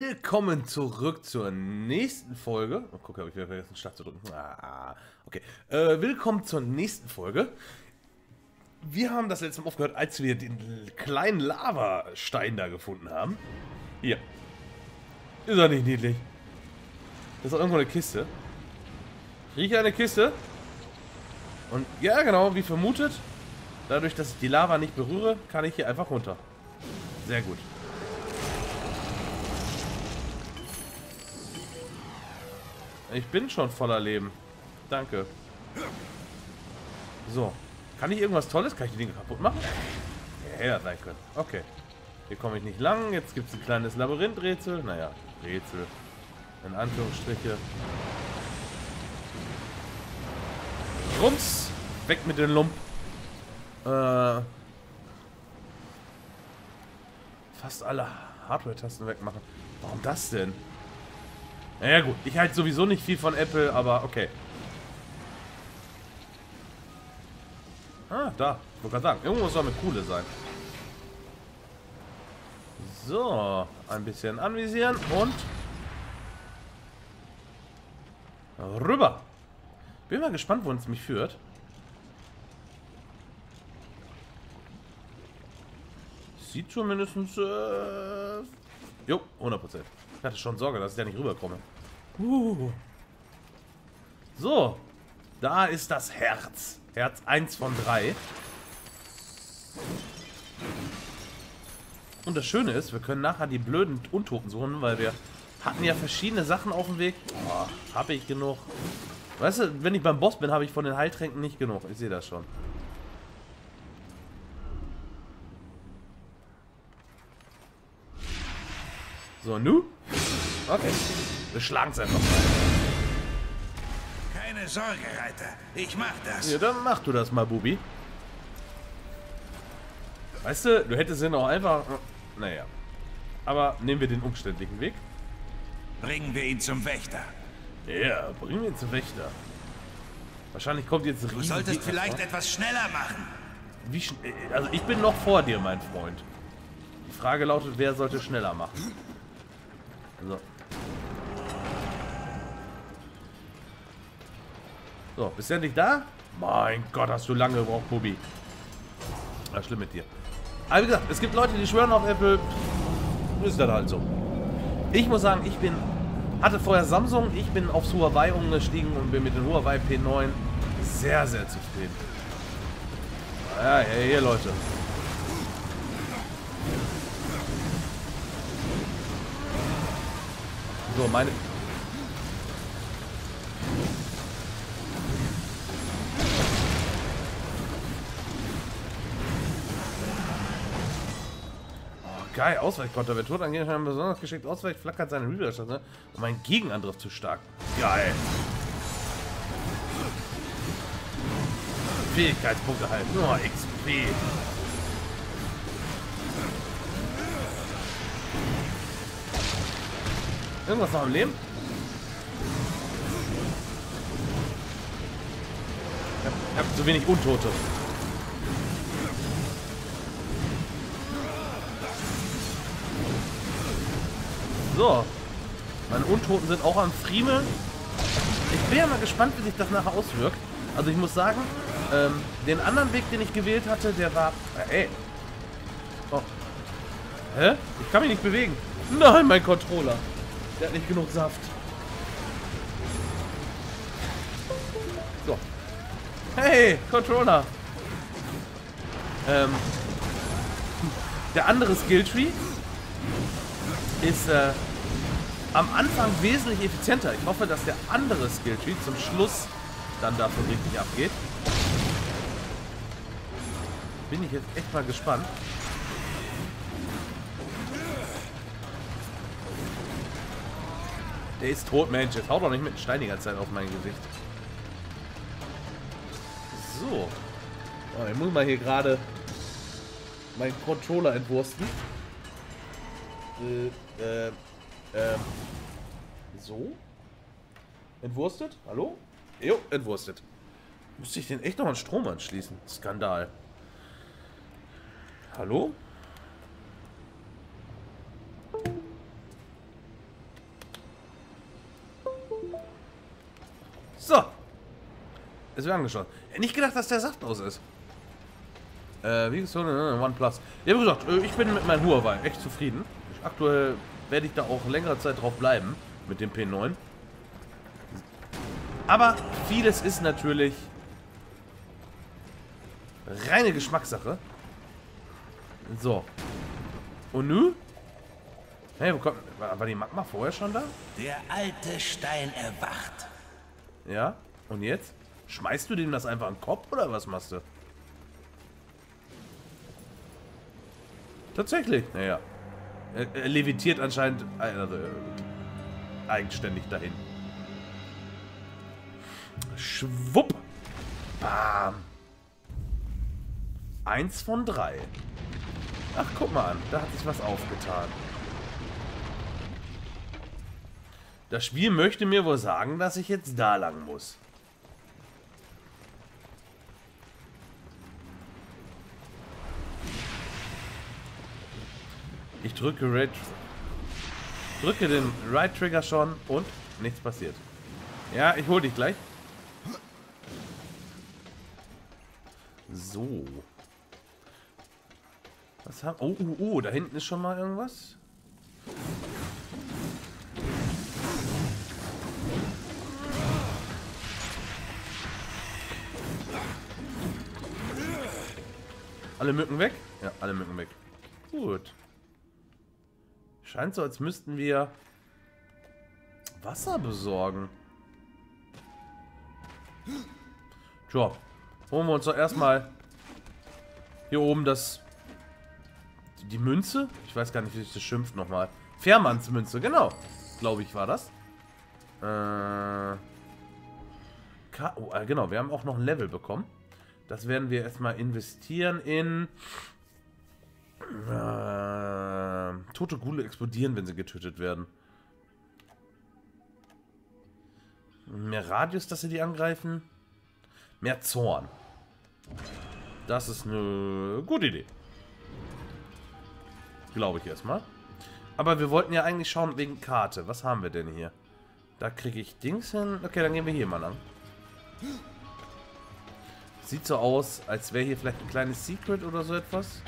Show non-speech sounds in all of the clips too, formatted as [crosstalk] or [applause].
Willkommen zurück zur nächsten Folge. Oh, guck, habe ich wieder vergessen, Start zu drücken. Ah, okay. Äh, willkommen zur nächsten Folge. Wir haben das letzte Mal aufgehört, als wir den kleinen Lavastein da gefunden haben. Hier. Ist er nicht niedlich? Das ist irgendwo eine Kiste. Rieche eine Kiste. Und ja, genau, wie vermutet. Dadurch, dass ich die Lava nicht berühre, kann ich hier einfach runter. Sehr gut. Ich bin schon voller Leben. Danke. So. Kann ich irgendwas Tolles? Kann ich die Dinge kaputt machen? Ja, hätte sein können. Okay. Hier komme ich nicht lang. Jetzt gibt es ein kleines Labyrinthrätsel. Naja, Rätsel. In Anführungsstriche. Rums. Weg mit den Lump. Äh. Fast alle Hardware-Tasten wegmachen. Warum das denn? Naja gut, ich halte sowieso nicht viel von Apple, aber okay. Ah, da. Ich wollte gerade sagen, irgendwo soll eine coole sein. So, ein bisschen anvisieren und rüber. Bin mal gespannt, wo es mich führt. Sieht zumindest... Äh, jo, 100%. Ich hatte schon Sorge, dass ich da nicht rüberkomme. Uh. So. Da ist das Herz. Herz 1 von 3. Und das Schöne ist, wir können nachher die blöden Untoten suchen, weil wir hatten ja verschiedene Sachen auf dem Weg. Boah, habe ich genug. Weißt du, wenn ich beim Boss bin, habe ich von den Heiltränken nicht genug. Ich sehe das schon. So, nu? Okay. Wir schlagen es einfach mal. Keine Sorge, Reiter. Ich mach das. Ja, dann mach du das mal, Bubi. Weißt du, du hättest ihn auch einfach... Naja. Aber nehmen wir den umständlichen Weg. Bringen wir ihn zum Wächter. Ja, bringen wir ihn zum Wächter. Wahrscheinlich kommt jetzt... Du solltest vielleicht etwas schneller machen. Wie schn also ich bin noch vor dir, mein Freund. Die Frage lautet, wer sollte schneller machen? So. So, bist du endlich da? Mein Gott, hast du lange gebraucht, Bubi. Ja, schlimm mit dir. Aber wie gesagt, es gibt Leute, die schwören auf Apple. Ist das halt so. Ich muss sagen, ich bin... Hatte vorher Samsung, ich bin aufs Huawei umgestiegen und bin mit dem Huawei P9 sehr, sehr zufrieden. Ja, ja, hier, Leute. So, meine... Geil, Ausweichkonter. Wer tot angehen kann, besonders geschickt ausweicht, flackert seine Widerstand, ne? um einen Gegenangriff zu stark. Geil. Fähigkeitspunkte halt. Nur XP. Irgendwas noch im Leben? Ich habe zu wenig Untote. So. Meine Untoten sind auch am Friemeln. Ich bin ja mal gespannt, wie sich das nachher auswirkt. Also ich muss sagen, ähm, den anderen Weg, den ich gewählt hatte, der war... Äh, ey. Oh. Hä? Ich kann mich nicht bewegen. Nein, mein Controller. Der hat nicht genug Saft. So. Hey, Controller. Ähm. Der andere Skilltree ist äh, am Anfang wesentlich effizienter. Ich hoffe, dass der andere Skilltree zum Schluss dann dafür richtig abgeht. Bin ich jetzt echt mal gespannt. Der ist tot, Mensch. Jetzt haut doch nicht mit einem Stein die ganze Zeit auf mein Gesicht. So. Oh, ich muss mal hier gerade meinen Controller entwursten. Äh, äh, ähm. So? Entwurstet? Hallo? Jo, entwurstet. Müsste ich den echt noch an Strom anschließen? Skandal. Hallo? Ist wieder angeschaut. Nicht gedacht, dass der Saft aus ist. Äh, wie gesagt, äh, OnePlus. Ja, wie gesagt, äh, ich bin mit meinem Huawei echt zufrieden. Aktuell werde ich da auch längere Zeit drauf bleiben mit dem P9. Aber vieles ist natürlich reine Geschmackssache. So. Und nu? Hey, wo kommt... War die Magma vorher schon da? Der alte Stein erwacht. Ja. Und jetzt? Schmeißt du dem das einfach an den Kopf oder was machst du? Tatsächlich. Naja. Er, er levitiert anscheinend also, äh, eigenständig dahin. Schwupp. Bam. Eins von drei. Ach, guck mal an. Da hat sich was aufgetan. Das Spiel möchte mir wohl sagen, dass ich jetzt da lang muss. Ich drücke Red, drücke den Right Trigger schon und nichts passiert. Ja, ich hole dich gleich. So. Was haben... Oh, oh, oh, da hinten ist schon mal irgendwas. Alle Mücken weg? Ja, alle Mücken weg. Gut. Scheint so, als müssten wir Wasser besorgen. Tja, holen wir uns doch erstmal hier oben das die Münze. Ich weiß gar nicht, wie sich das schimpft nochmal. Fährmannsmünze, genau. Glaube ich, war das. Äh, oh, äh, genau, wir haben auch noch ein Level bekommen. Das werden wir erstmal investieren in... Äh, tote Gule explodieren, wenn sie getötet werden. Mehr Radius, dass sie die angreifen. Mehr Zorn. Das ist eine gute Idee. Glaube ich erstmal. Aber wir wollten ja eigentlich schauen wegen Karte. Was haben wir denn hier? Da kriege ich Dings hin. Okay, dann gehen wir hier mal lang. Sieht so aus, als wäre hier vielleicht ein kleines Secret oder so etwas.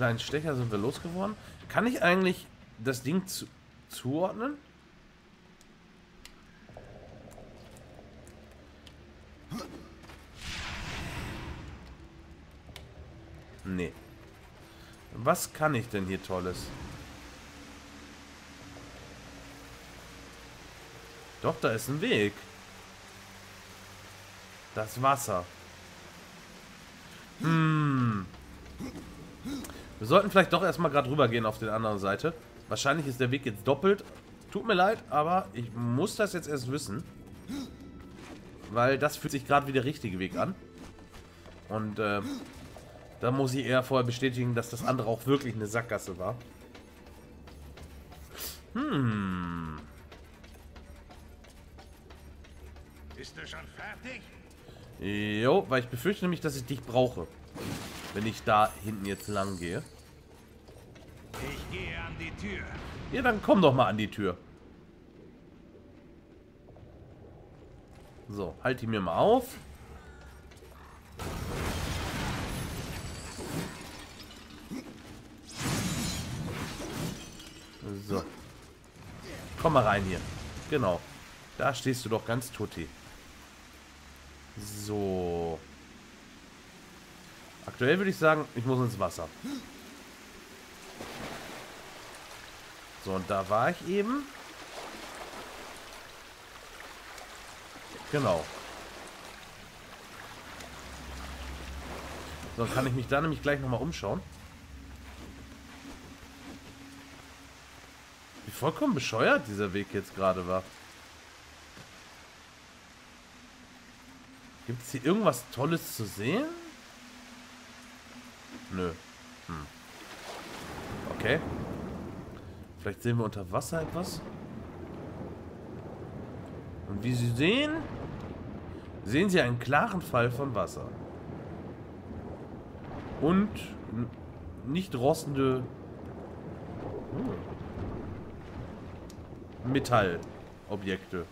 Kleinen Stecher sind wir losgeworden. Kann ich eigentlich das Ding zu zuordnen? Nee. Was kann ich denn hier Tolles? Doch, da ist ein Weg. Das Wasser. Hm. Wir sollten vielleicht doch erstmal gerade rübergehen auf der anderen Seite. Wahrscheinlich ist der Weg jetzt doppelt. Tut mir leid, aber ich muss das jetzt erst wissen. Weil das fühlt sich gerade wie der richtige Weg an. Und äh, da muss ich eher vorher bestätigen, dass das andere auch wirklich eine Sackgasse war. Hm. Bist du schon fertig? Jo, weil ich befürchte nämlich, dass ich dich brauche. Wenn ich da hinten jetzt lang gehe. Ich gehe an die Tür. Ja, dann komm doch mal an die Tür. So, halt die mir mal auf. So. Komm mal rein hier. Genau. Da stehst du doch ganz tutti. So. Aktuell würde ich sagen, ich muss ins Wasser. So, und da war ich eben. Genau. So, kann ich mich da nämlich gleich nochmal umschauen. Wie vollkommen bescheuert dieser Weg jetzt gerade war. Gibt es hier irgendwas Tolles zu sehen? Nö. Hm. Okay. Vielleicht sehen wir unter Wasser etwas. Und wie Sie sehen, sehen Sie einen klaren Fall von Wasser. Und nicht rostende hm, Metallobjekte.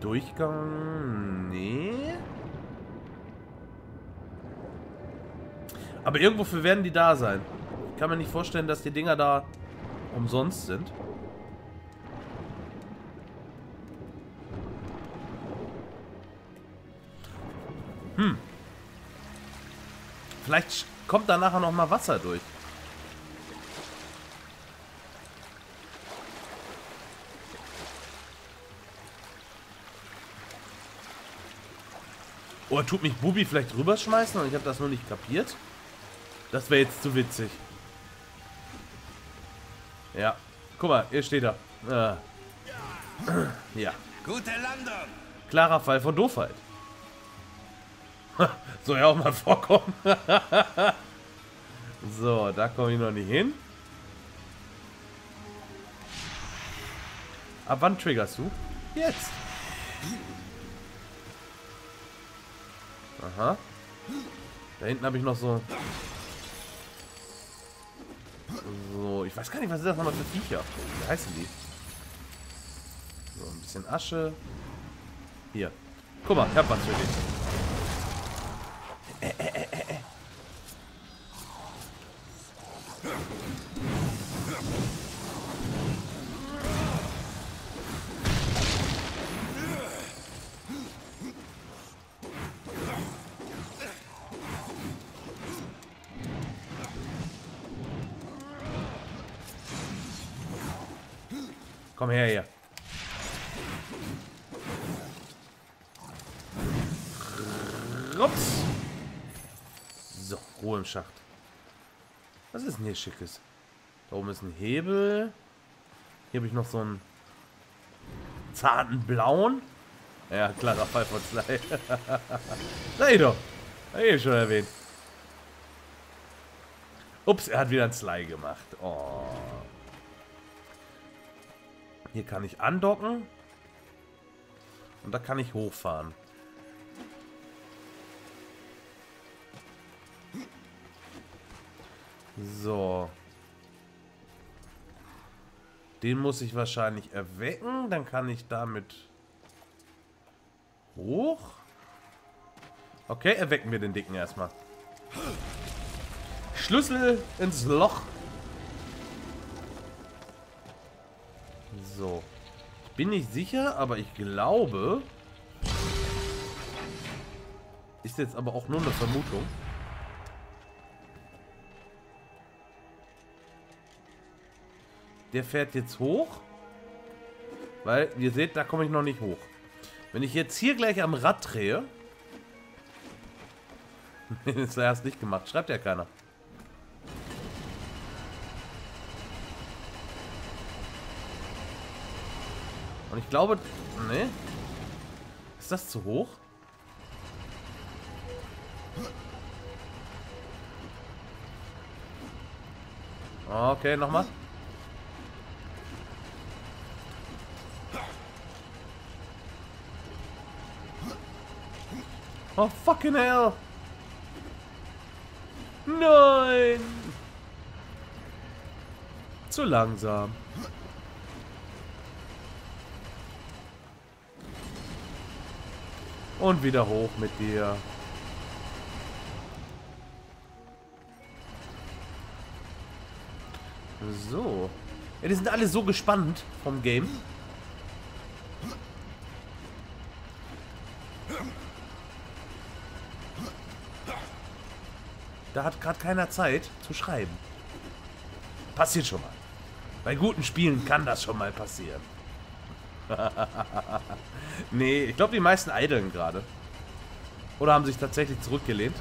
Durchgang? Nee. Aber irgendwofür werden die da sein. Ich kann mir nicht vorstellen, dass die Dinger da umsonst sind. Hm. Vielleicht kommt da nachher noch mal Wasser durch. Oder tut mich Bubi vielleicht rüberschmeißen und ich habe das nur nicht kapiert? Das wäre jetzt zu witzig. Ja. Guck mal, hier steht er. Äh. [clears throat] Ja. Gute Landung. Klarer Fall von Doofheit. [laughs] Soll ja auch mal vorkommen. [laughs] so, da komme ich noch nicht hin. Ab wann triggerst du? Jetzt. Aha. Da hinten habe ich noch so... So, ich weiß gar nicht, was ist das nochmal für Viecher? Wie heißen die? So, ein bisschen Asche. Hier. Guck mal, ich hab was für dich. Denn hier Schickes? Da oben ist ein Hebel. Hier habe ich noch so einen zarten blauen. Ja, klarer Fall von Sly. Sei [laughs] doch. Hab ich schon erwähnt. Ups, er hat wieder ein Sly gemacht. Oh. Hier kann ich andocken. Und da kann ich hochfahren. So. Den muss ich wahrscheinlich erwecken. Dann kann ich damit hoch. Okay, erwecken wir den Dicken erstmal. Schlüssel ins Loch. So. Ich bin nicht sicher, aber ich glaube... Ist jetzt aber auch nur eine Vermutung. Der fährt jetzt hoch. Weil, ihr seht, da komme ich noch nicht hoch. Wenn ich jetzt hier gleich am Rad drehe... [laughs] das ist erst nicht gemacht. Schreibt ja keiner. Und ich glaube... Ne? Ist das zu hoch? Okay, nochmal. Oh, fucking hell. Nein. Zu langsam. Und wieder hoch mit dir. So. Ja, die sind alle so gespannt vom Game. Da hat gerade keiner Zeit zu schreiben. Passiert schon mal. Bei guten Spielen kann das schon mal passieren. [laughs] nee, ich glaube, die meisten eideln gerade. Oder haben sich tatsächlich zurückgelehnt.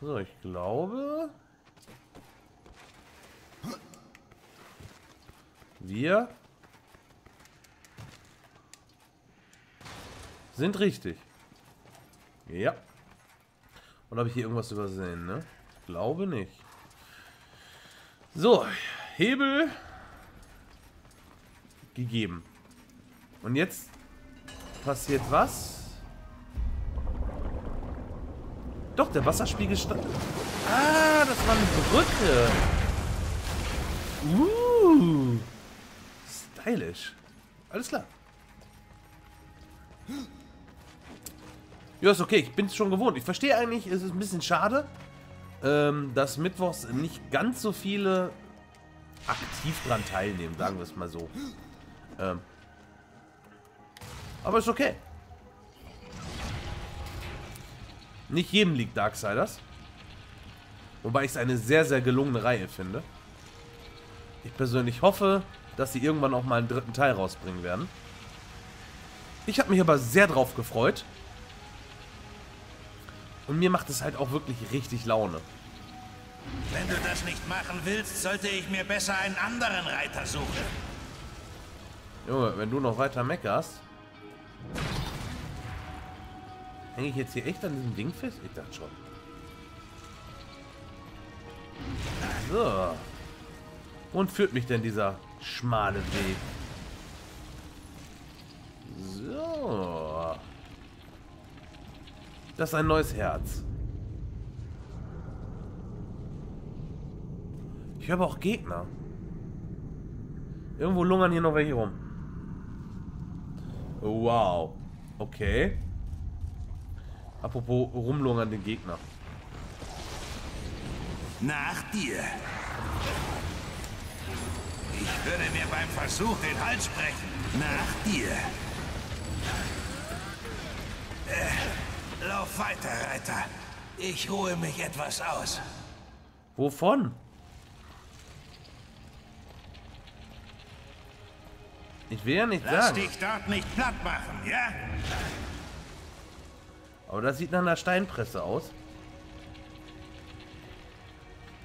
So, ich glaube... Wir sind richtig. Ja. Und habe ich hier irgendwas übersehen, ne? Glaube nicht. So, Hebel gegeben. Und jetzt passiert was? Doch, der Wasserspiegel stand... Ah, das war eine Brücke. Uh. Stylisch. Alles klar. Ja, ist okay. Ich bin es schon gewohnt. Ich verstehe eigentlich, es ist ein bisschen schade, ähm, dass Mittwochs nicht ganz so viele aktiv dran teilnehmen, sagen wir es mal so. Ähm, aber ist okay. Nicht jedem liegt Darksiders. Wobei ich es eine sehr, sehr gelungene Reihe finde. Ich persönlich hoffe, dass sie irgendwann auch mal einen dritten Teil rausbringen werden. Ich habe mich aber sehr drauf gefreut. Und mir macht es halt auch wirklich richtig Laune. Wenn du das nicht machen willst, sollte ich mir besser einen anderen Reiter suchen. Junge, wenn du noch weiter meckerst... Hänge ich jetzt hier echt an diesem Ding fest? Ich dachte schon. So. Und führt mich denn dieser schmale Weg? So. Das ist ein neues Herz. Ich höre auch Gegner. Irgendwo lungern hier noch welche rum. Wow. Okay. Apropos rumlungern den Gegner. Nach dir. Ich würde mir beim Versuch den Hals brechen. Nach dir. Äh, lauf weiter, Reiter. Ich ruhe mich etwas aus. Wovon? Ich will ja nicht Lass sagen. dich dort nicht platt machen, ja? Aber das sieht nach einer Steinpresse aus.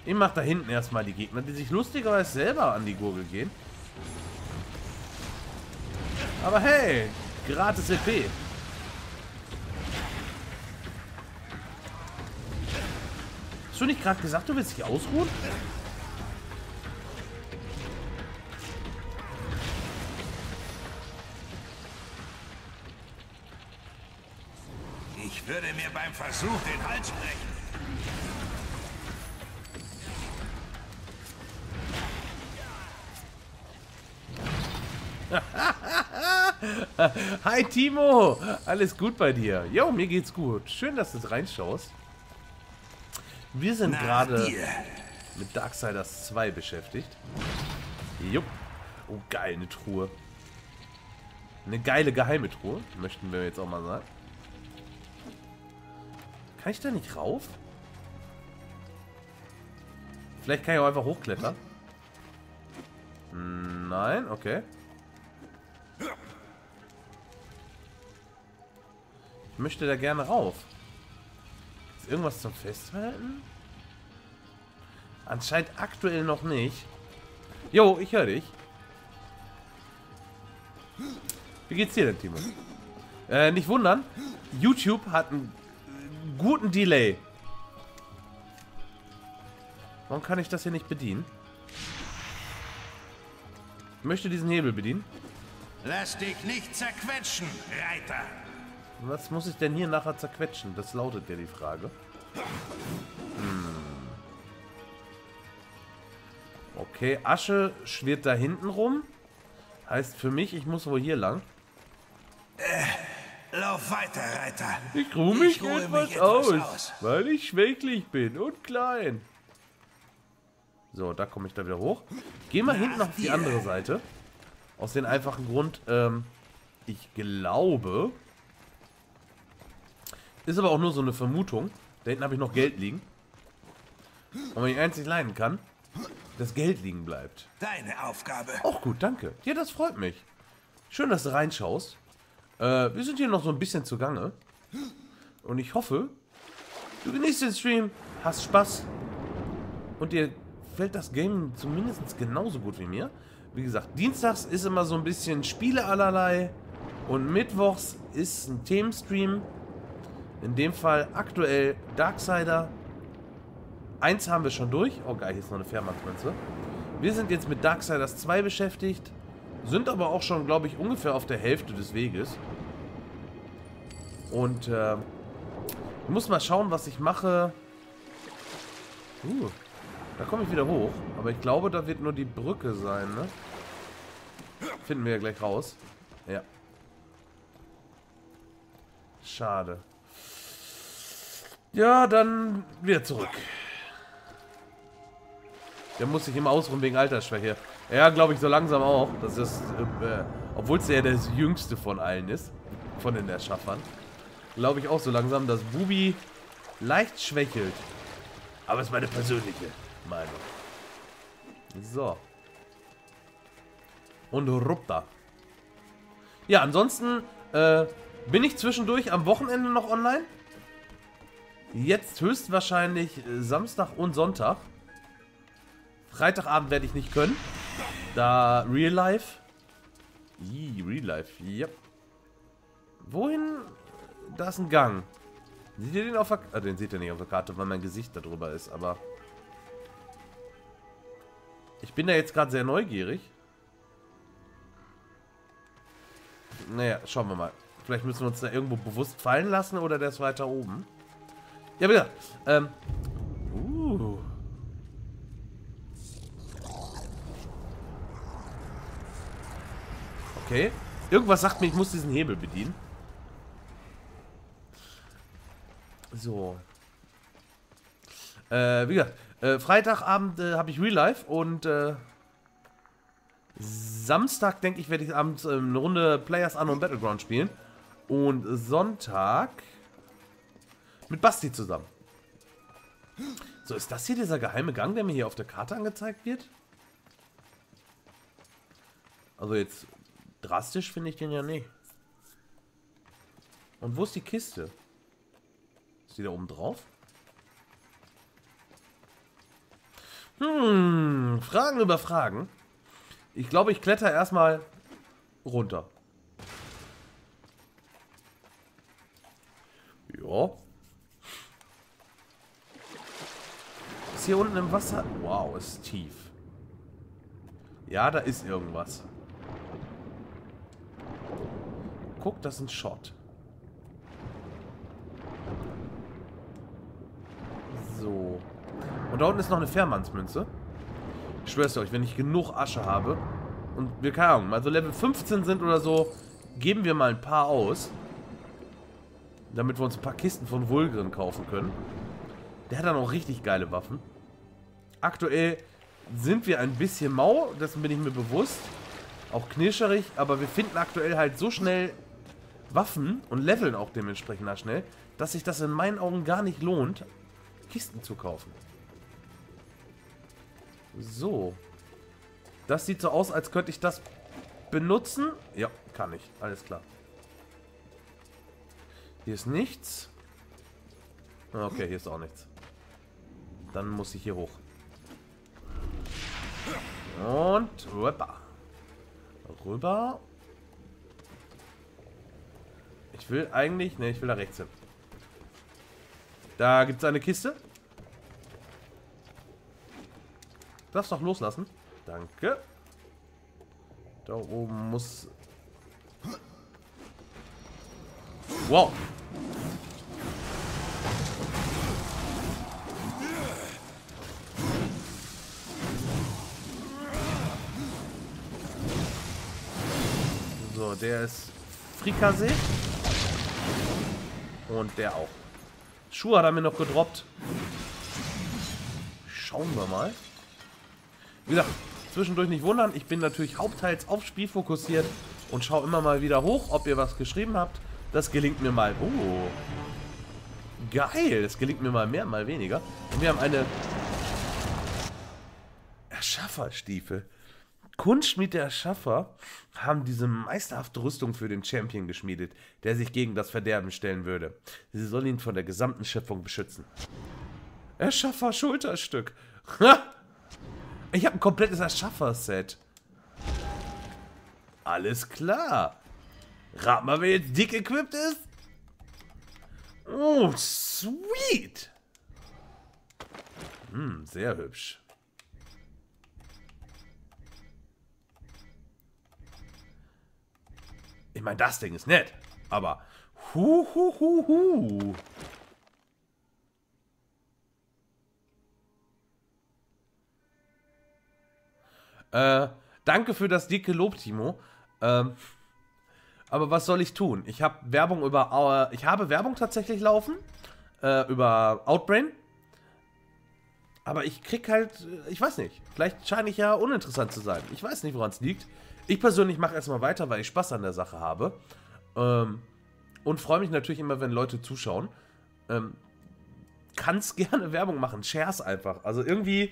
Ich mach da hinten erstmal die Gegner, die sich lustigerweise selber an die Gurgel gehen. Aber hey, gratis EP. Hast du nicht gerade gesagt, du willst dich ausruhen? Ich würde mir beim Versuch den Hals brechen. [laughs] Hi Timo, alles gut bei dir? Jo, mir geht's gut. Schön, dass du reinschaust. Wir sind gerade mit Darksiders 2 beschäftigt. Jupp. Oh, geil, eine Truhe. Eine geile geheime Truhe, möchten wir jetzt auch mal sagen. Kann ich da nicht rauf? Vielleicht kann ich auch einfach hochklettern. Nein, okay. Ich möchte da gerne rauf. Ist irgendwas zum Festhalten? Anscheinend aktuell noch nicht. Jo, ich höre dich. Wie geht's dir denn, Timo? Äh, nicht wundern. YouTube hat einen guten Delay. Warum kann ich das hier nicht bedienen? Ich möchte diesen Hebel bedienen. Lass dich nicht zerquetschen, Reiter. Was muss ich denn hier nachher zerquetschen? Das lautet ja die Frage. Hm. Okay, Asche schwirrt da hinten rum. Heißt für mich, ich muss wohl hier lang. Lauf weiter, Reiter. Ich ruhe mich, Ich ruhe etwas, mich etwas aus, aus. weil ich schwächlich bin und klein. So, da komme ich da wieder hoch. Geh mal hinten auf die dir. andere Seite. Aus dem einfachen Grund, ähm, ich glaube... Ist aber auch nur so eine Vermutung. Da hinten habe ich noch Geld liegen. Und wenn ich nicht leiden kann, das Geld liegen bleibt. Deine Aufgabe. Auch gut, danke. Ja, das freut mich. Schön, dass du reinschaust. Äh, wir sind hier noch so ein bisschen zugange. Und ich hoffe, du genießt den Stream, hast Spaß und dir fällt das Game zumindest genauso gut wie mir. Wie gesagt, dienstags ist immer so ein bisschen Spiele allerlei. Und mittwochs ist ein Themenstream. In dem Fall aktuell Darksider. Eins haben wir schon durch. Oh geil, hier ist noch eine Fährmannsmünze. Wir sind jetzt mit Darksiders 2 beschäftigt. Sind aber auch schon, glaube ich, ungefähr auf der Hälfte des Weges. Und äh, ich muss mal schauen, was ich mache. Uh, da komme ich wieder hoch. Aber ich glaube, da wird nur die Brücke sein, ne? Finden wir ja gleich raus. Ja. Schade. Ja, dann wieder zurück. Der muss sich immer ausruhen wegen Altersschwäche. Ja, glaube ich, so langsam auch. Das ist, äh, obwohl es ja das jüngste von allen ist. Von den Erschaffern. Glaube ich auch so langsam, dass Bubi leicht schwächelt. Aber es ist meine persönliche Meinung. So. Und Rupta. Ja, ansonsten äh, bin ich zwischendurch am Wochenende noch online. Jetzt höchstwahrscheinlich äh, Samstag und Sonntag. Freitagabend werde ich nicht können. Da Real Life. Ii, Real Life, yep. Wohin? Da ist ein Gang. Seht ihr den auf der Karte? Ah, den seht ihr nicht auf der Karte, weil mein Gesicht da drüber ist, aber... Ich bin da jetzt gerade sehr neugierig. Naja, schauen wir mal. Vielleicht müssen wir uns da irgendwo bewusst fallen lassen oder der ist weiter oben. Ja, wieder. Ähm. Uh. Okay. Irgendwas sagt mir, ich muss diesen Hebel bedienen. So. Äh, wie gesagt, äh, Freitagabend äh, habe ich Real Life und äh, Samstag, denke ich, werde ich abends äh, eine Runde Players Unknown Battleground spielen. Und Sonntag mit Basti zusammen. So, ist das hier dieser geheime Gang, der mir hier auf der Karte angezeigt wird? Also jetzt drastisch finde ich den ja nicht. Und wo ist die Kiste? Ist die da oben drauf? Hm, Fragen über Fragen. Ich glaube, ich kletter erstmal runter. Ja. Ist hier unten im Wasser? Wow, ist tief. Ja, da ist irgendwas. Guck, das ist ein Shot. So. Und da unten ist noch eine Fährmannsmünze. Ich schwör's euch, wenn ich genug Asche habe und wir, keine Ahnung, also Level 15 sind oder so, geben wir mal ein paar aus. Damit wir uns ein paar Kisten von Vulgren kaufen können. Der hat dann auch richtig geile Waffen. Aktuell sind wir ein bisschen mau, dessen bin ich mir bewusst. Auch knirscherig, aber wir finden aktuell halt so schnell Waffen und leveln auch dementsprechend schnell, dass sich das in meinen Augen gar nicht lohnt, Kisten zu kaufen. So. Das sieht so aus, als könnte ich das benutzen. Ja, kann ich. Alles klar. Hier ist nichts. Okay, hier ist auch nichts. Dann muss ich hier hoch. Und rüber. Rüber. Ich will eigentlich... Ne, ich will da rechts hin. Da gibt es eine Kiste. Darfst doch loslassen. Danke. Da oben muss... Wow. So, der ist Frikassee. Und der auch. Schuhe hat er mir noch gedroppt. Schauen wir mal. Wie gesagt, zwischendurch nicht wundern. Ich bin natürlich hauptteils aufs Spiel fokussiert und schaue immer mal wieder hoch, ob ihr was geschrieben habt. Das gelingt mir mal. Oh. Geil. Das gelingt mir mal mehr, mal weniger. Und wir haben eine Erschafferstiefel. Kunstschmied der Erschaffer haben diese meisterhafte Rüstung für den Champion geschmiedet, der sich gegen das Verderben stellen würde. Sie soll ihn von der gesamten Schöpfung beschützen. Erschaffer Schulterstück. Ich habe ein komplettes Erschaffer-Set. Alles klar. Rat mal, wer jetzt dick equipped ist. Oh, sweet. Hm, sehr hübsch. Ich meine, das Ding ist nett, aber hu hu hu hu. Äh, danke für das dicke Lob, Timo. Ähm, aber was soll ich tun? Ich habe Werbung über, äh, ich habe Werbung tatsächlich laufen äh, über Outbrain. Aber ich krieg halt, äh, ich weiß nicht. Vielleicht scheine ich ja uninteressant zu sein. Ich weiß nicht, woran es liegt. Ich persönlich mache erstmal weiter, weil ich Spaß an der Sache habe. Ähm, und freue mich natürlich immer, wenn Leute zuschauen. Ähm, kannst [laughs] gerne Werbung machen. Shares einfach. Also irgendwie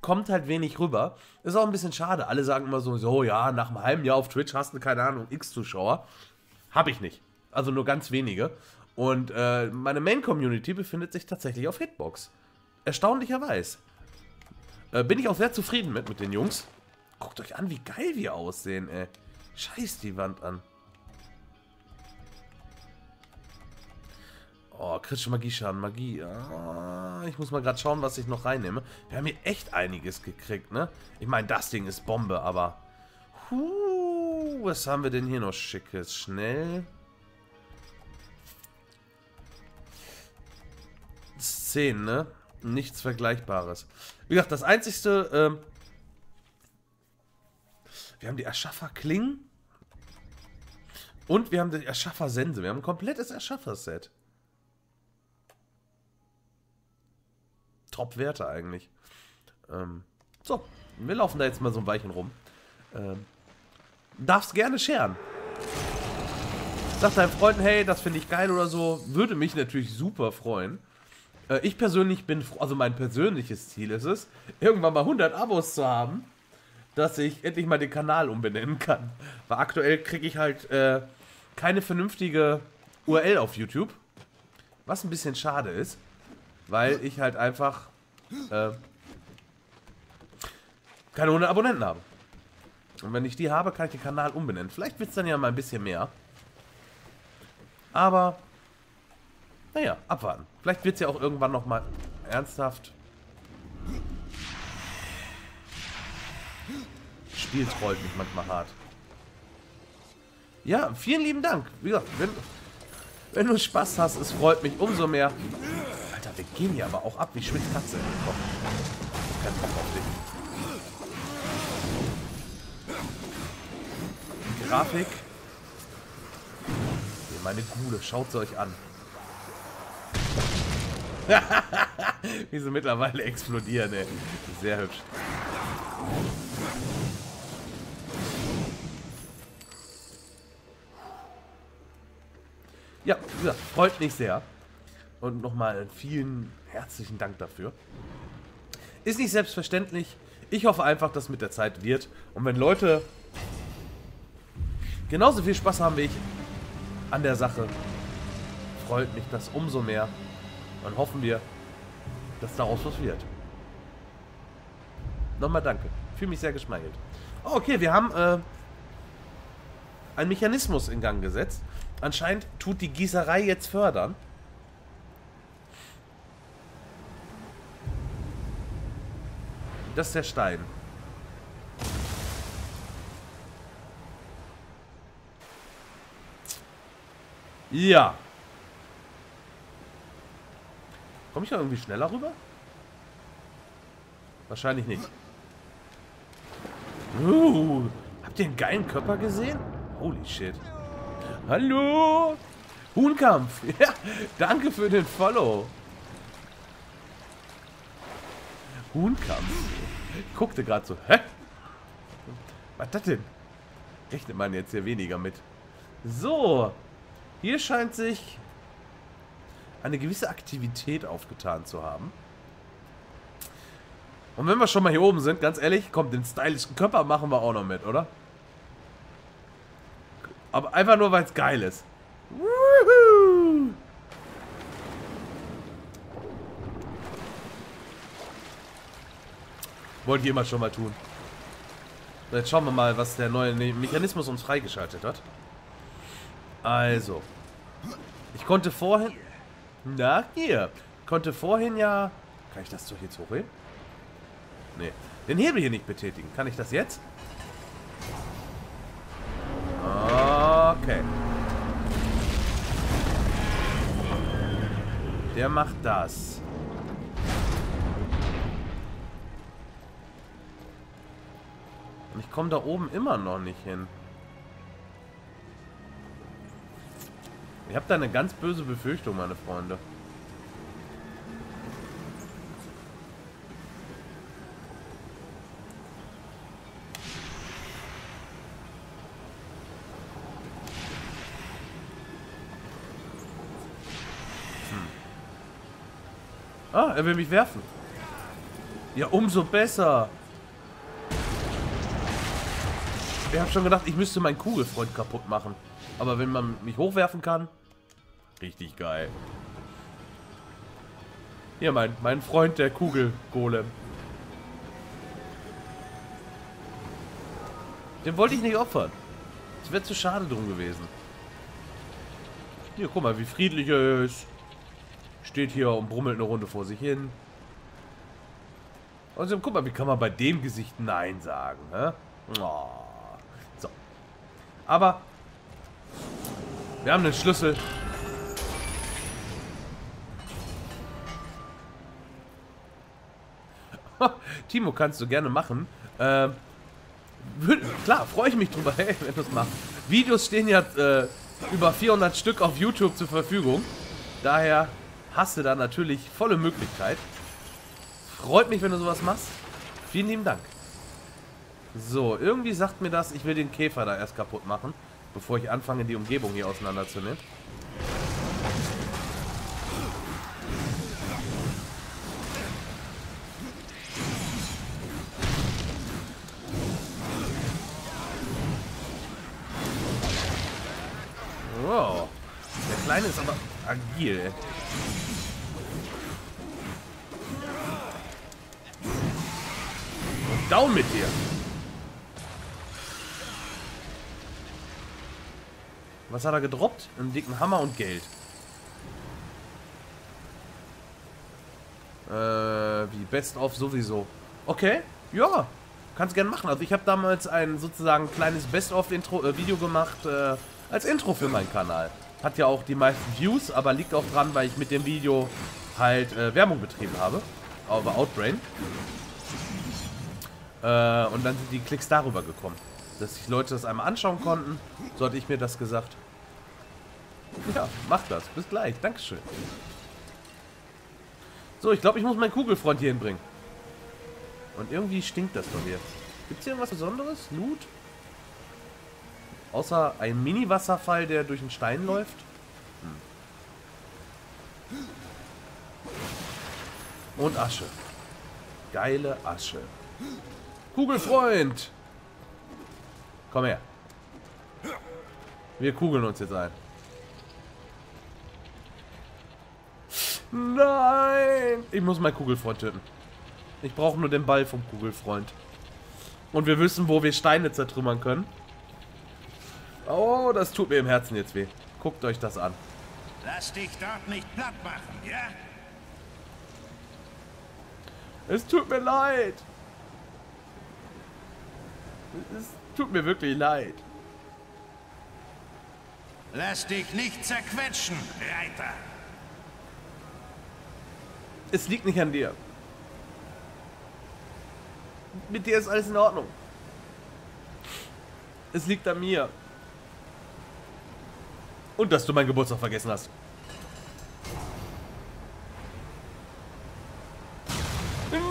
kommt halt wenig rüber. Ist auch ein bisschen schade. Alle sagen immer so, so ja, nach einem halben Jahr auf Twitch hast du, keine Ahnung, x Zuschauer. Habe ich nicht. Also nur ganz wenige. Und äh, meine Main-Community befindet sich tatsächlich auf Hitbox. Erstaunlicherweise. Äh, bin ich auch sehr zufrieden mit, mit den Jungs. Guckt euch an, wie geil wir aussehen, ey. Scheiß die Wand an. Oh, kritische Magieschaden, Magie. Ah, ich muss mal gerade schauen, was ich noch reinnehme. Wir haben hier echt einiges gekriegt, ne? Ich meine, das Ding ist Bombe, aber... Huh, was haben wir denn hier noch Schickes? Schnell. Szenen, ne? Nichts Vergleichbares. Wie gesagt, das einzigste... Ähm, wir haben die Erschaffer-Klingen. Und wir haben die Erschaffer-Sense. Wir haben ein komplettes Erschaffer-Set. Top-Werte eigentlich. Ähm, so, wir laufen da jetzt mal so ein Weilchen rum. Ähm, darfst gerne scheren. Sag deinen Freunden, hey, das finde ich geil oder so. Würde mich natürlich super freuen. Äh, ich persönlich bin, also mein persönliches Ziel ist es, irgendwann mal 100 Abos zu haben, dass ich endlich mal den Kanal umbenennen kann. Weil aktuell kriege ich halt äh, keine vernünftige URL auf YouTube. Was ein bisschen schade ist weil ich halt einfach äh, keine 100 Abonnenten habe. Und wenn ich die habe, kann ich den Kanal umbenennen. Vielleicht wird es dann ja mal ein bisschen mehr. Aber, naja, abwarten. Vielleicht wird es ja auch irgendwann noch mal Spiel trollt mich manchmal hart. Ja, vielen lieben Dank. Wie gesagt, wenn, wenn du Spaß hast, es freut mich umso mehr. Alter, wir gehen hier aber auch ab wie Schmitz Katze. Komm. Kein Bock auf dich. Grafik. Hier, meine Gule, schaut sie euch an. [laughs] wie sie mittlerweile explodieren, ey. Sehr hübsch. Ja, wie gesagt, freut mich sehr. Und nochmal vielen herzlichen Dank dafür. Ist nicht selbstverständlich. Ich hoffe einfach, dass mit der Zeit wird. Und wenn Leute genauso viel Spaß haben wie ich an der Sache, freut mich das umso mehr. Und hoffen wir, dass daraus was wird. Nochmal danke. Fühle mich sehr geschmeichelt. Oh, okay, wir haben äh, einen Mechanismus in Gang gesetzt. Anscheinend tut die Gießerei jetzt fördern. Das ist der Stein. Ja. Komme ich da irgendwie schneller rüber? Wahrscheinlich nicht. Uh, habt ihr einen geilen Körper gesehen? Holy shit. Hallo? Huhnkampf. [laughs] Ja, danke für den Follow. Huhnkampf. Ich guckte gerade so, hä? Was das denn? Rechnet man jetzt hier weniger mit. So. Hier scheint sich eine gewisse Aktivität aufgetan zu haben. Und wenn wir schon mal hier oben sind, ganz ehrlich, kommt den stylischen Körper machen wir auch noch mit, oder? Aber einfach nur, weil es geil ist. Woohoo! Wollte ich immer schon mal tun. Jetzt schauen wir mal, was der neue Mechanismus uns freigeschaltet hat. Also. Ich konnte vorhin... Na, hier. Konnte vorhin ja... Kann ich das doch jetzt hochheben? Nee. Den Hebel hier nicht betätigen. Kann ich das jetzt? Okay. Der macht das. Und ich komme da oben immer noch nicht hin. Ich habe da eine ganz böse Befürchtung, meine Freunde. Er will mich werfen. Ja, umso besser. Ich habe schon gedacht, ich müsste meinen Kugelfreund kaputt machen. Aber wenn man mich hochwerfen kann, richtig geil. Hier, mein, mein Freund, der Kugelgolem. Den wollte ich nicht opfern. Es wäre zu schade drum gewesen. Hier, guck mal, wie friedlich er ist. Steht hier und brummelt eine Runde vor sich hin. Und guck mal, wie kann man bei dem Gesicht Nein sagen, hä? Oh. So. Aber wir haben den Schlüssel. [laughs] Timo, kannst du gerne machen. Ähm, klar, freue ich mich drüber, [laughs] hey, wenn du es machst. Videos stehen ja äh, über 400 Stück auf YouTube zur Verfügung. Daher hast du da natürlich volle Möglichkeit. Freut mich, wenn du sowas machst. Vielen lieben Dank. So, irgendwie sagt mir das, ich will den Käfer da erst kaputt machen, bevor ich anfange, die Umgebung hier auseinanderzunehmen. Wow. Der Kleine ist aber agil, ey. Down mit dir. Was hat er gedroppt? Einen dicken Hammer und Geld. Äh, wie Best of sowieso. Okay, ja. Kannst gerne machen. Also ich habe damals ein sozusagen kleines Best of Intro äh, Video gemacht äh, als Intro für meinen Kanal. Hat ja auch die meisten Views, aber liegt auch dran, weil ich mit dem Video halt äh, Werbung betrieben habe. Over Outbrain. Äh, und dann sind die Klicks darüber gekommen. Dass sich Leute das einmal anschauen konnten. So hatte ich mir das gesagt. Ja, mach das. Bis gleich. Dankeschön. So, ich glaube, ich muss meinen Kugelfreund hier hinbringen. Und irgendwie stinkt das von mir. Gibt es hier irgendwas Besonderes? Loot? Außer ein Mini-Wasserfall, der durch einen Stein läuft? Hm. Und Asche. Geile Asche. Kugelfreund! Komm her. Wir kugeln uns jetzt ein. Nein! Ich muss meinen Kugelfreund töten. Ich brauche nur den Ball vom Kugelfreund. Und wir wissen, wo wir Steine zertrümmern können. Oh, das tut mir im Herzen jetzt weh. Guckt euch das an. Lass dich dort nicht platt machen, ja? Es tut mir leid. Es tut mir wirklich leid. Lass dich nicht zerquetschen, Reiter. Es liegt nicht an dir. Mit dir ist alles in Ordnung. Es liegt an mir. Und dass du meinen Geburtstag vergessen hast.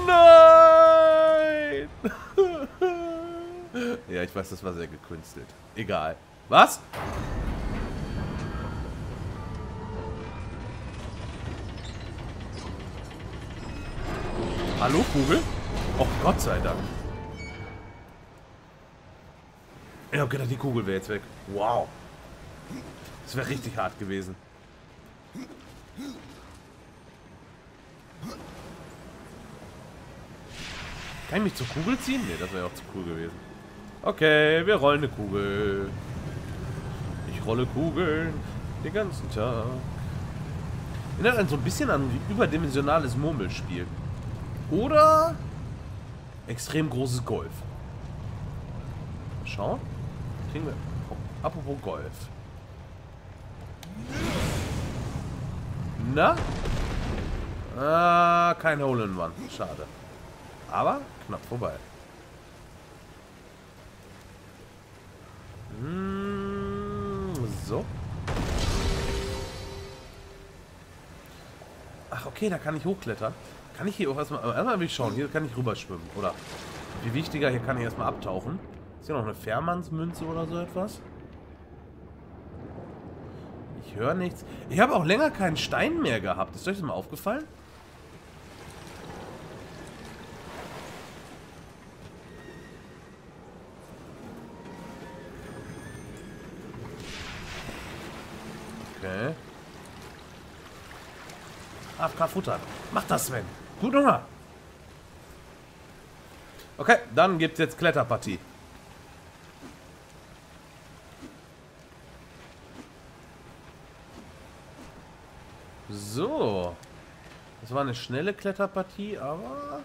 Nein! [laughs] ja, ich weiß, das war sehr gekünstelt. Egal. Was? Hallo, Kugel? Oh, Gott sei Dank. Ich hab gedacht, die Kugel wäre jetzt weg. Wow. Das wäre richtig hart gewesen. Kann ich mich zur Kugel ziehen? Ne, das wäre auch zu cool gewesen. Okay, wir rollen eine Kugel. Ich rolle Kugeln den ganzen Tag. Erinnert so ein bisschen an ein überdimensionales Murmelspiel. Oder extrem großes Golf. Schauen. Kriegen wir. Apropos Golf. Na? Ah, kein Hole in One. Schade. Aber knapp vorbei. So. Ach, okay, da kann ich hochklettern. Kann ich hier auch erstmal... Erstmal will ich schauen. Hier kann ich rüberschwimmen. Oder wie wichtiger, hier kann ich erstmal abtauchen. Ist hier noch eine Fährmannsmünze oder so etwas? Ich höre nichts. Ich habe auch länger keinen Stein mehr gehabt. Ist euch das mal aufgefallen? Okay. AFK Futter. Mach das, Sven. Gut Hunger. Okay, dann gibt's jetzt Kletterpartie. So. Das war eine schnelle Kletterpartie, aber...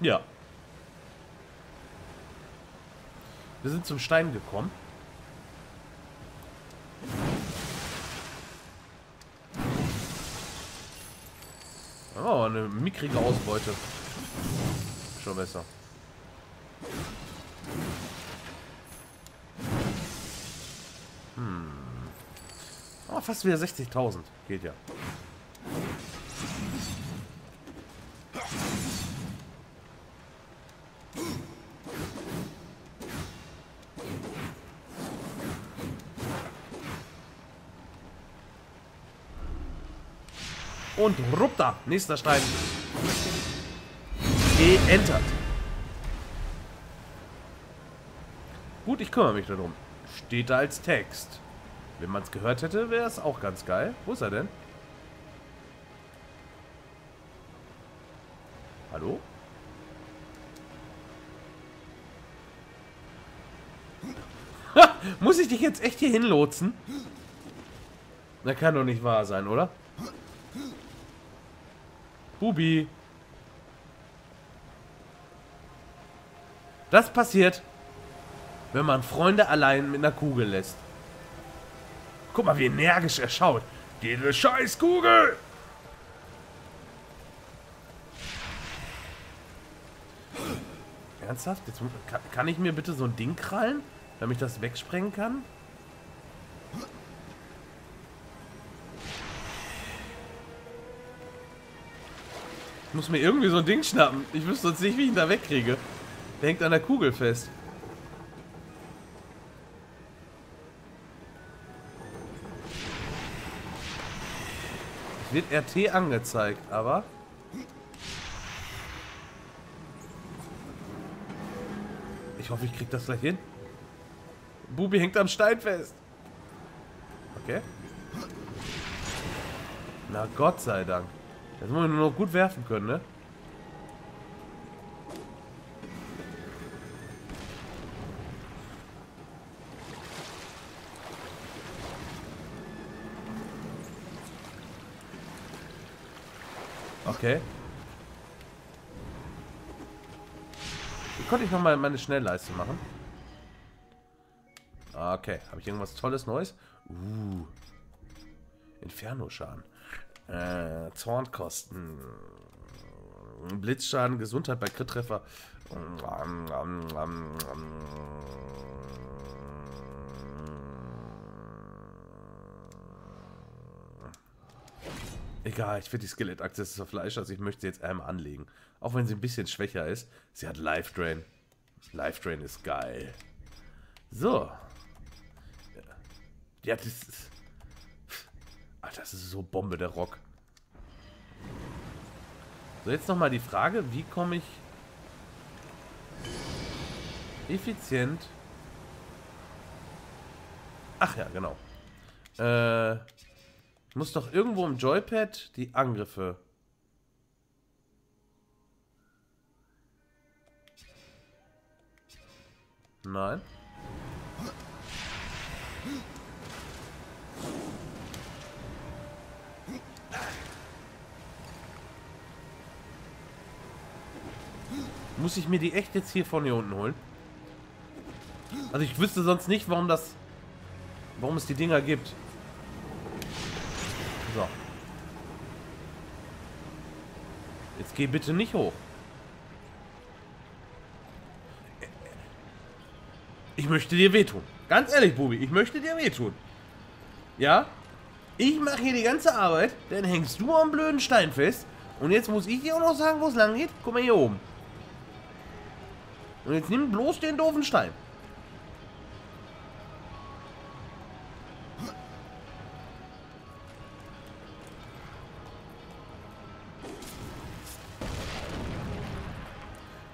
Ja. Wir sind zum Stein gekommen. Oh, eine mickrige Ausbeute. Schon besser. Hm. Oh, fast wieder 60.000. Geht ja. Und rupta. Nächster Stein. Geentert. Gut, ich kümmere mich darum. Steht da als Text. Wenn man es gehört hätte, wäre es auch ganz geil. Wo ist er denn? Hallo? Ha, muss ich dich jetzt echt hier hinlotsen? Na, kann doch nicht wahr sein, oder? Bubi. Das passiert, wenn man Freunde allein mit einer Kugel lässt. Guck mal, wie energisch er schaut. Diese scheiß Kugel! Ernsthaft? Jetzt, kann, kann ich mir bitte so ein Ding krallen, damit ich das wegsprengen kann? Ich muss mir irgendwie so ein Ding schnappen. Ich wüsste sonst nicht, wie ich ihn da wegkriege. Der hängt an der Kugel fest. Es wird RT angezeigt, aber... Ich hoffe, ich krieg das gleich hin. Bubi hängt am Stein fest. Okay. Na Gott sei Dank. Jetzt muss man nur noch gut werfen können, ne? Okay. Wie konnte ich nochmal meine Schnellleiste machen? Okay. Habe ich irgendwas Tolles Neues? Uh. Inferno-Schaden. Äh, Zornkosten. Blitzschaden, Gesundheit bei Crit-Treffer. Egal, ich finde die Skelett-Aktie ist so Fleisch, also ich möchte sie jetzt einmal anlegen. Auch wenn sie ein bisschen schwächer ist. Sie hat Life Drain. Life Drain ist geil. So. Ja, das ist... Das ist so Bombe, der Rock. So, jetzt nochmal die Frage, wie komme ich effizient... Ach ja, genau. Äh, muss doch irgendwo im Joypad die Angriffe... Nein. Muss ich mir die echt jetzt hier von hier unten holen? Also ich wüsste sonst nicht, warum das... Warum es die Dinger gibt. So. Jetzt geh bitte nicht hoch. Ich möchte dir wehtun. Ganz ehrlich, Bubi, ich möchte dir wehtun. Ja? Ich mache hier die ganze Arbeit, dann hängst du am blöden Stein fest. Und jetzt muss ich dir auch noch sagen, wo es lang geht. Guck mal hier oben. Und jetzt nimm bloß den doofen Stein.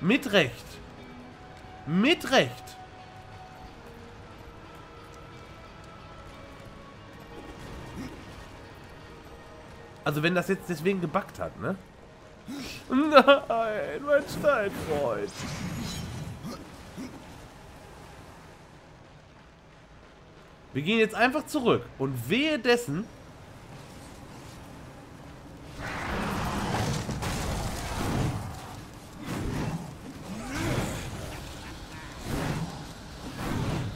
Mit Recht. Mit Recht. Also wenn das jetzt deswegen gebackt hat, ne? [laughs] Nein, mein Steinfreund. Wir gehen jetzt einfach zurück und wehe dessen.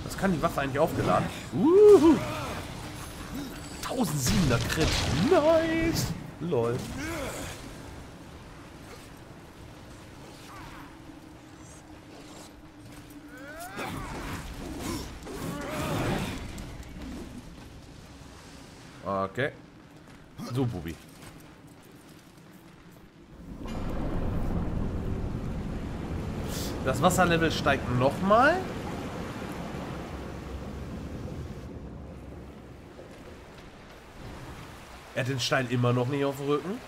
Was kann die Waffe eigentlich aufgeladen? Uhu. 1007er Crit. Nice. Lol. Okay. So, Bubi. Das Wasserlevel steigt nochmal. Er hat den Stein immer noch nicht auf dem Rücken.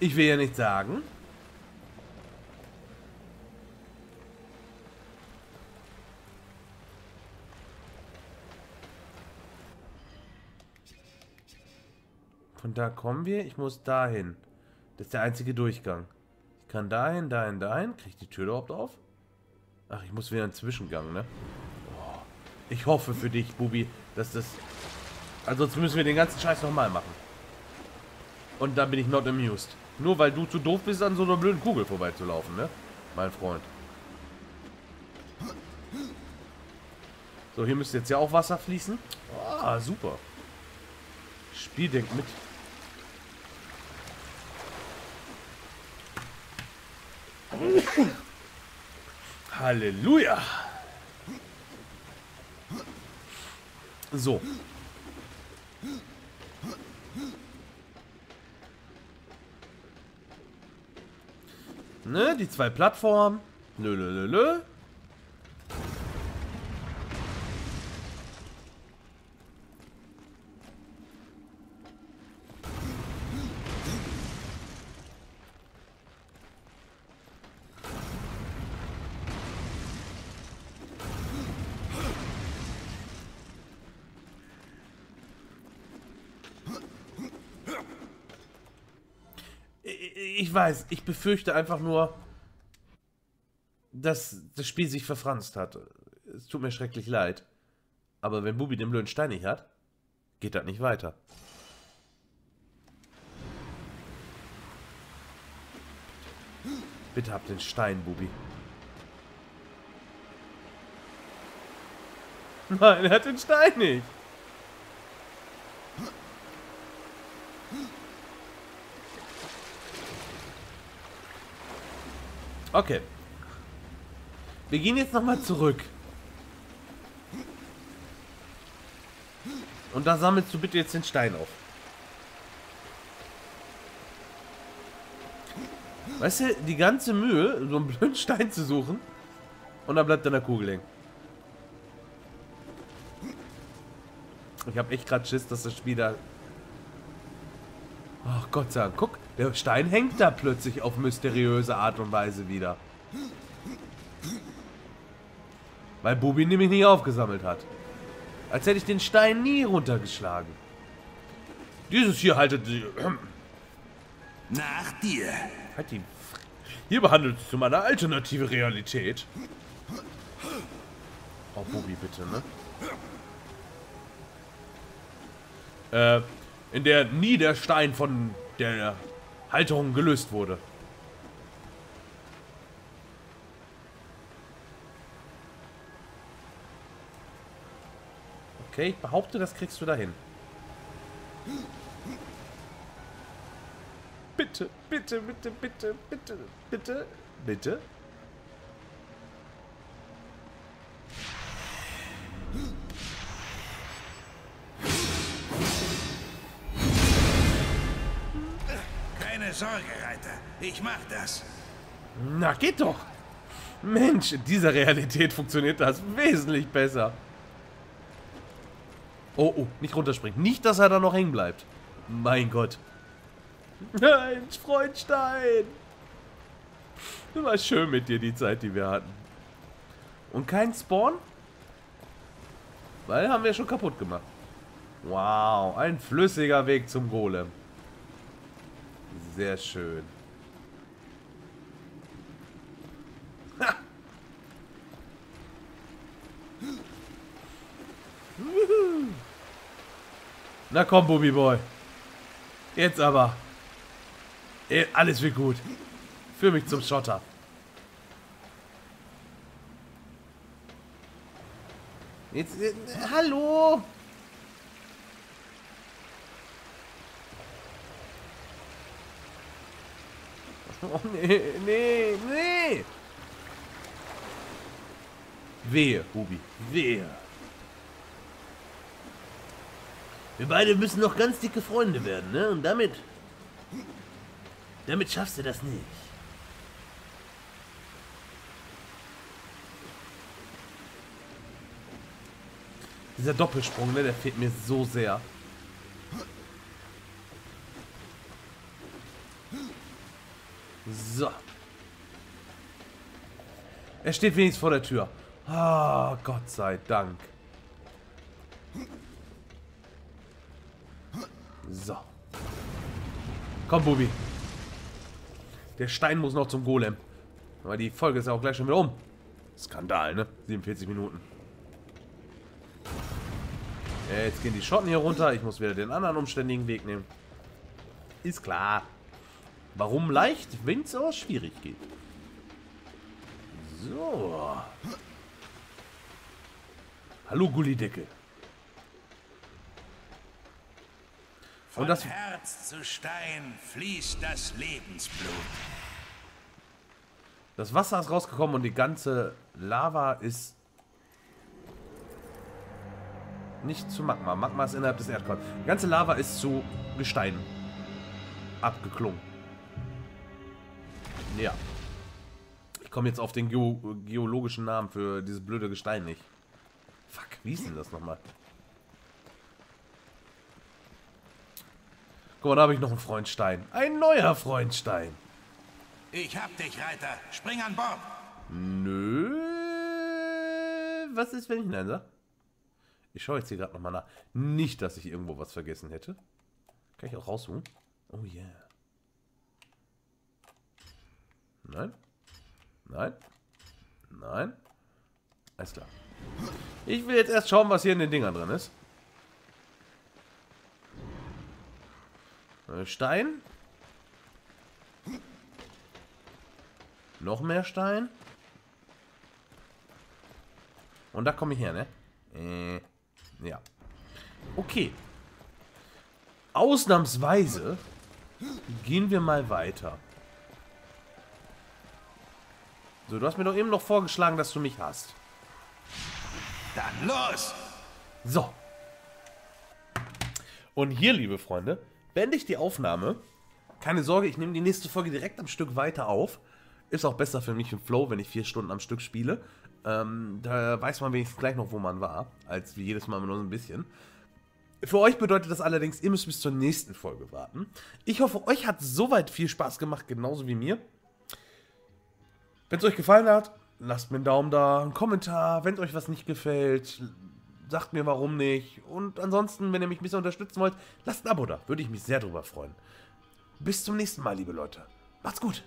Ich will ja nicht sagen. Von da kommen wir. Ich muss dahin. Das ist der einzige Durchgang. Ich kann dahin, dahin, dahin. Kriege ich die Tür überhaupt auf? Ach, ich muss wieder einen Zwischengang, ne? Oh, ich hoffe für dich, Bubi, dass das... Also sonst müssen wir den ganzen Scheiß nochmal machen. Und dann bin ich not amused. Nur weil du zu doof bist, an so einer blöden Kugel vorbeizulaufen, ne? Mein Freund. So, hier müsste jetzt ja auch Wasser fließen. Ah, super. Spiel denkt mit. Halleluja. So. Ne, die zwei Plattformen. Lö, lö, lö, lö. Ich weiß, ich befürchte einfach nur, dass das Spiel sich verfranst hat. Es tut mir schrecklich leid. Aber wenn Bubi den blöden Stein nicht hat, geht das nicht weiter. Bitte hab den Stein, Bubi. Nein, er hat den Stein nicht. Okay. Wir gehen jetzt nochmal zurück. Und da sammelst du bitte jetzt den Stein auf. Weißt du, die ganze Mühe, so einen blöden Stein zu suchen, und dann bleibt er der Kugel hängen. Ich habe echt gerade Schiss, dass das Spiel da... Ach Gott sei Dank, guck, der Stein hängt da plötzlich auf mysteriöse Art und Weise wieder. Weil Bubi nämlich nie aufgesammelt hat. Als hätte ich den Stein nie runtergeschlagen. Dieses hier haltet sie. [clears throat] Nach dir. Halt die. Hier behandelt es sich um eine alternative Realität. Oh, Bubi, bitte, ne? Äh, in der nie der Stein von der Halterung gelöst wurde. Okay, ich behaupte, das kriegst du dahin. Bitte, bitte, bitte, bitte, bitte, bitte, bitte. Ich mach das. Na, geht doch. Mensch, in dieser Realität funktioniert das wesentlich besser. Oh, oh, nicht runterspringen. Nicht, dass er da noch hängen bleibt. Mein Gott. Nein, Freundstein. War schön mit dir, die Zeit, die wir hatten. Und kein Spawn? Weil haben wir schon kaputt gemacht. Wow, ein flüssiger Weg zum Golem. Sehr schön. Na komm, Booby Boy. Jetzt aber. Eh, Alles wird gut. Führ mich zum Schotter. Jetzt, äh, hallo? [laughs] Oh, nee, nee, nee. Wehe, Bubi, wehe. Wir beide müssen noch ganz dicke Freunde werden, ne? Und damit... Damit schaffst du das nicht. Dieser Doppelsprung, ne? Der fehlt mir so sehr. So. Er steht wenigstens vor der Tür. Ah, Gott sei Dank. So. Komm, Bubi. Der Stein muss noch zum Golem. Aber die Folge ist ja auch gleich schon wieder um. Skandal, ne? 47 Minuten. Ja, jetzt gehen die Schotten hier runter. Ich muss wieder den anderen umständigen Weg nehmen. Ist klar. Warum leicht, wenn es auch schwierig geht? So. Hallo, Gullidecke. Von Und das- Herz zu Stein fließt das Lebensblut. Das Wasser ist rausgekommen und die ganze Lava ist nicht zu Magma. Magma ist innerhalb des Erdkörpers. Die ganze Lava ist zu Gestein abgeklungen. Ja. Ich komme jetzt auf den Geo geologischen Namen für dieses blöde Gestein nicht. Fuck, wie ist denn das nochmal? Guck mal, da habe ich noch einen Freundstein. Ein neuer Freundstein. Ich hab dich, Reiter. Spring an Bord. Nö. Was ist, wenn ich Nein sage? Ich schaue jetzt hier gerade nochmal nach. Nicht, dass ich irgendwo was vergessen hätte. Kann ich auch raussuchen? Oh yeah. Nein. Nein. Nein. Alles klar. Ich will jetzt erst schauen, was hier in den Dingern drin ist. Stein. Noch mehr Stein. Und da komme ich her, ne? Äh, ja. Okay. Ausnahmsweise gehen wir mal weiter. So, du hast mir doch eben noch vorgeschlagen, dass du mich hast. Dann los. So. Und hier, liebe Freunde, beende ich die Aufnahme. Keine Sorge, ich nehme die nächste Folge direkt am Stück weiter auf. Ist auch besser für mich im Flow, wenn ich vier Stunden am Stück spiele. Ähm, da weiß man wenigstens gleich noch, wo man war, als wie jedes Mal nur so ein bisschen. Für euch bedeutet das allerdings, ihr müsst bis zur nächsten Folge warten. Ich hoffe, euch hat soweit viel Spaß gemacht, genauso wie mir. Wenn es euch gefallen hat, lasst mir einen Daumen da, einen Kommentar. Wenn euch was nicht gefällt, sagt mir warum nicht. Und ansonsten, wenn ihr mich ein bisschen unterstützen wollt, lasst ein Abo da. Würde ich mich sehr drüber freuen. Bis zum nächsten Mal, liebe Leute. Macht's gut.